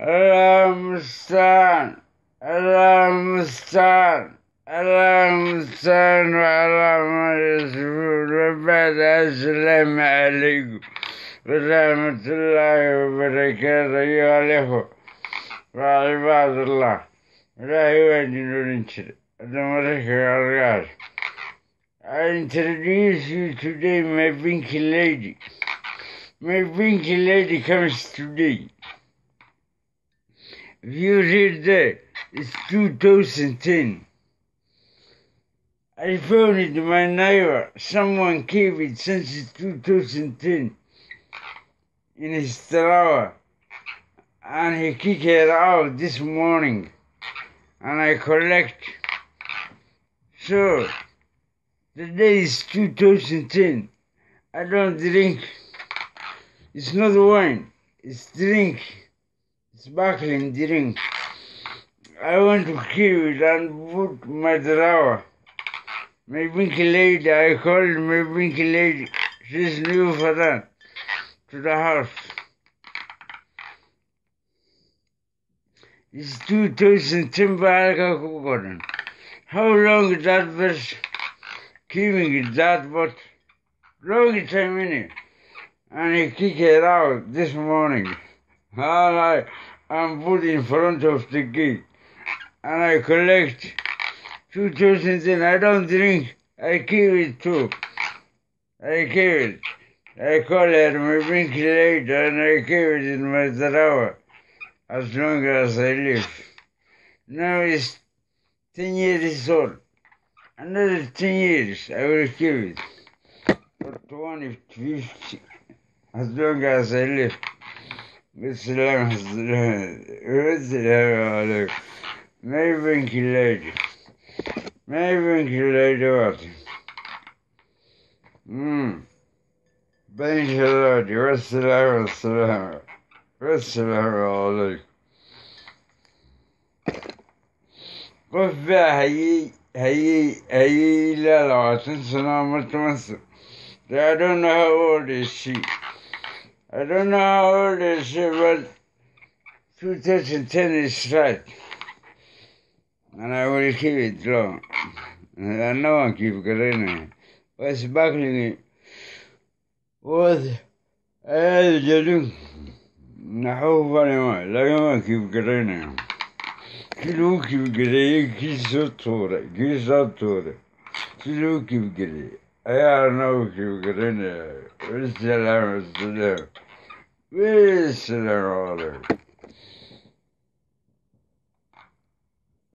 الله المستعان الله المستعان الله المستعان وعلى ما يصفون وبعد السلام عليكم ورحمة الله وبركاته أيها الأخوة وعباد الله لا يواجهون انشر أدمرك الغار I introduce you today my pinky lady. My pinky lady comes today. You read that, it's 2010. I found it in my neighbor. Someone kept it since it's 2010 in his drawer. And he kicked it out this morning. And I collect. So, the day is 2010. I don't drink. It's not wine. It's drink. Sparkling drink. I want to kill it and put my drawer. My pinky lady, I called my pinky lady. She's new for that. To the house. It's 2010 Baraka Kukoran. How long is that verse? Keeping it that but long time in it. And he kicked it out this morning. And I, I'm put in front of the gate. And I collect 2010. I don't drink. I keep it too. I keep it. I call it my drink later and I keep it in my drawer as long as I live. Now it's 10 years old. Another 10 years I will keep it. For 20, 50, as long as I live. Ruslar Mij vinkeled. Mij vinkeled wat. Hmm. Benkeled. Ruslar, ruslar. Ruslar olduk. Kufya hayi hayi hayi ile altın sınav mutlusu. I don't know how old. I don't know how old is she, but 2010 is right. And I will keep it long. And I know I keep getting What's backling what I had to do. نحو فاني ما لا ما كيف قرينا كيلو كيف قري كي سطورة كي سطورة كيلو كيف قري I don't know Ukraine. We're still in ayarını gücünü, We're still olur.